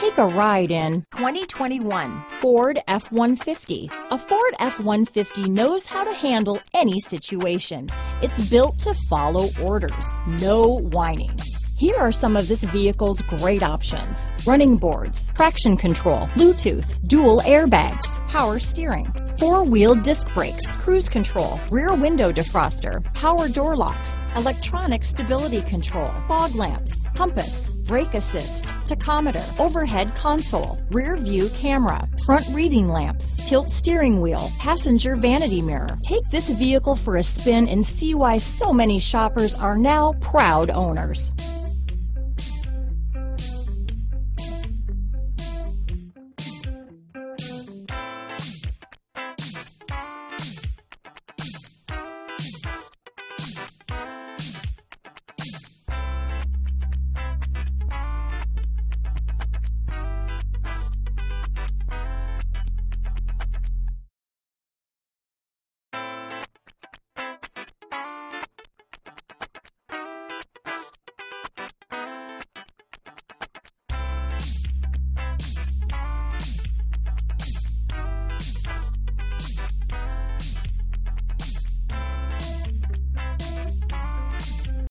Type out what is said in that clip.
Take a ride in 2021 Ford F-150. A Ford F-150 knows how to handle any situation. It's built to follow orders, no whining. Here are some of this vehicle's great options. Running boards, traction control, Bluetooth, dual airbags, power steering, four-wheel disc brakes, cruise control, rear window defroster, power door locks, electronic stability control, fog lamps, compass, brake assist, tachometer, overhead console, rear view camera, front reading lamps, tilt steering wheel, passenger vanity mirror. Take this vehicle for a spin and see why so many shoppers are now proud owners.